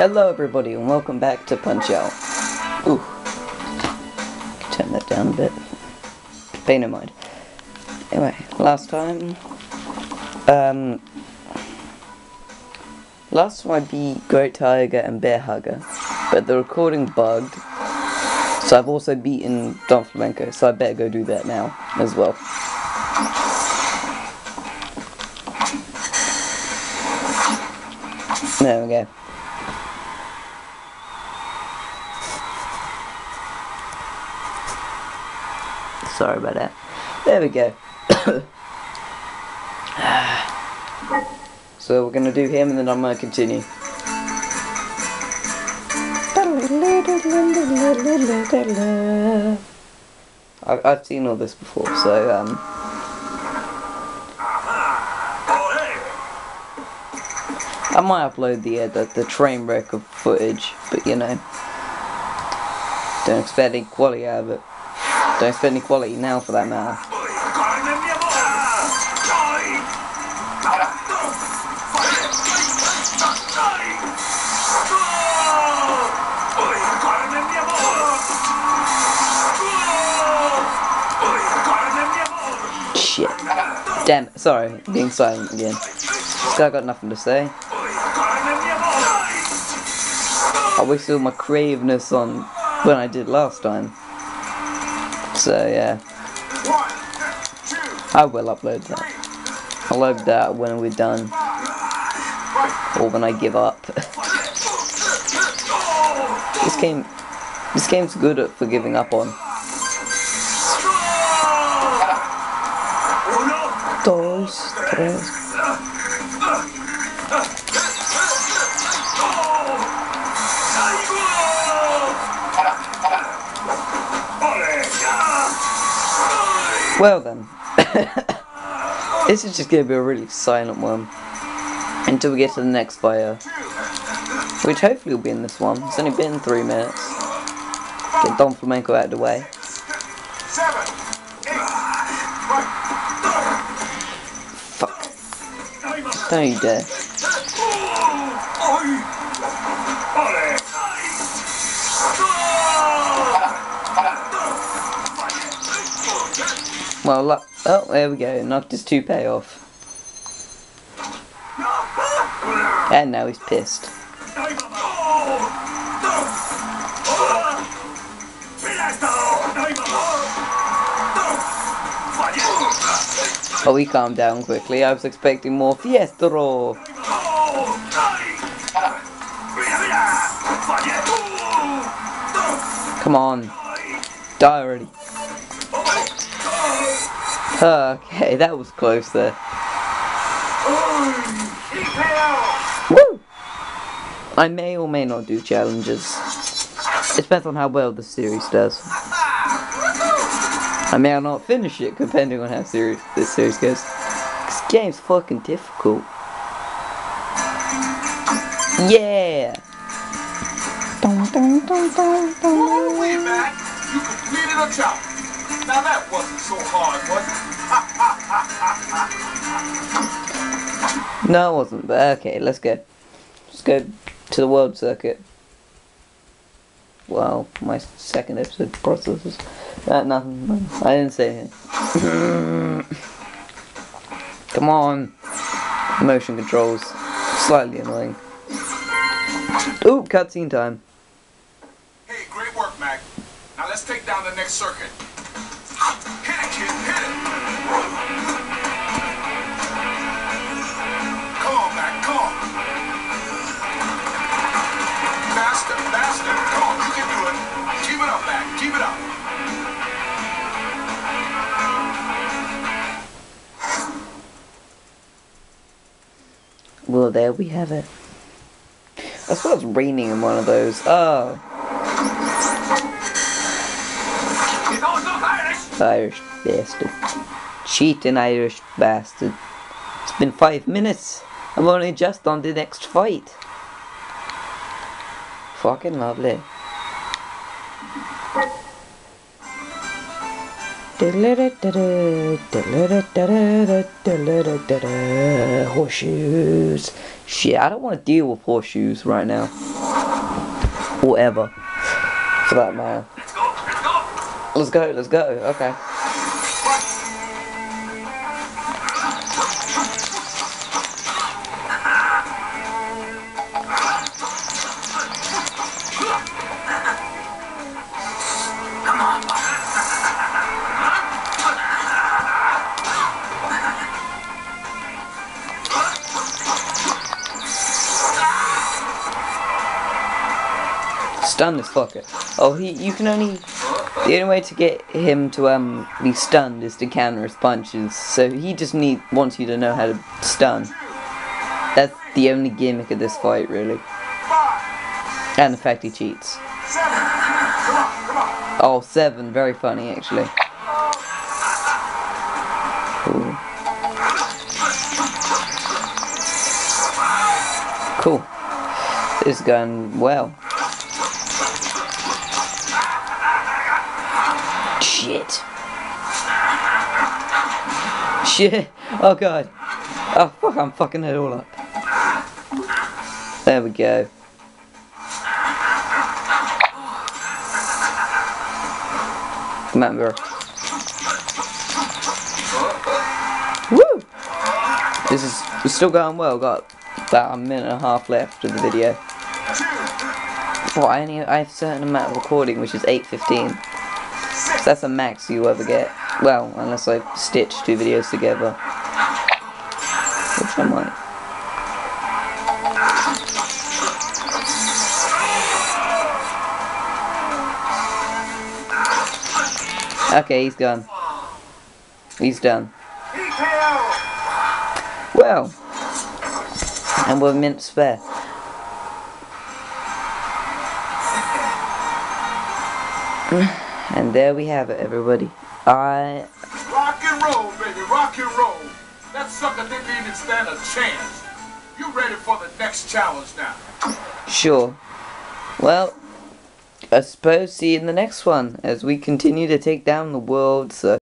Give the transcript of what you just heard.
Hello everybody and welcome back to Punch Out. Ooh. Turn that down a bit. Pay no mind. Anyway, last time um last time I beat Great Tiger and Bear Hugger, but the recording bugged. So I've also beaten Don Flamenco, so I better go do that now as well. There we go. Sorry about that. There we go. so we're gonna do him and then I'm gonna continue. I've, I've seen all this before, so um, I might upload the, uh, the the train wreck of footage, but you know, don't expect any quality out of it. Don't expect any quality now, for that matter. Shit. Damn. Sorry, being silent again. This guy got nothing to say. I wasted all my creativeness on when I did last time. So yeah. I will upload that. I'll upload that when we're done. Or when I give up. this game this game's good at for giving up on. Dos, tres. Well then. this is just gonna be a really silent one. Until we get to the next fire. Which hopefully will be in this one. It's only been three minutes. Get Don Flamenco out of the way. Fuck. Don't you dare. Well. Oh, there we go. Knocked his toupee off. And now he's pissed. Oh, he calmed down quickly. I was expecting more fiestro. Come on. Die already. Okay, that was close there. Woo! I may or may not do challenges. It depends on how well the series does. I may or not finish it, depending on how serious this series goes. This game's fucking difficult. Yeah! Dun, dun, dun, dun, dun. Way back, you completed a job. Now that wasn't so hard, was it? No, it wasn't, but okay, let's go. Let's go to the world circuit. Well, my second episode processes. Uh, nothing. I didn't say it. Come on. Motion controls. Slightly annoying. Ooh, cutscene time. Hey, great work, Mac. Now let's take down the next circuit. There we have it. I saw it's raining in one of those. Oh. Irish bastard. Cheating Irish bastard. It's been five minutes. I'm only just on the next fight. Fucking lovely. Horseshoes. Shit, I don't want to deal with horseshoes right now. Or ever. For that matter. Let's go. Let's go. Let's go, let's go. Okay. Stun this fucker. Oh, he. You can only. The only way to get him to um be stunned is to counter his punches. So he just need wants you to know how to stun. That's the only gimmick of this fight, really. And the fact he cheats. Oh, seven. Very funny, actually. Cool. Cool. This is going well. Shit. Shit. Oh god. Oh fuck, I'm fucking it all up. There we go. Remember. Woo! This is it's still going well. Got about a minute and a half left of the video. Well, I only I have a certain amount of recording, which is 8:15. So that's the max you ever get. Well, unless I stitch two videos together, which I might. Okay, he's gone. He's done. Well, and we're mint spare. And there we have it, everybody. I Rock and roll, baby. Rock and roll. That sucker didn't even stand a chance. You ready for the next challenge now? sure. Well, I suppose see you in the next one as we continue to take down the world. So.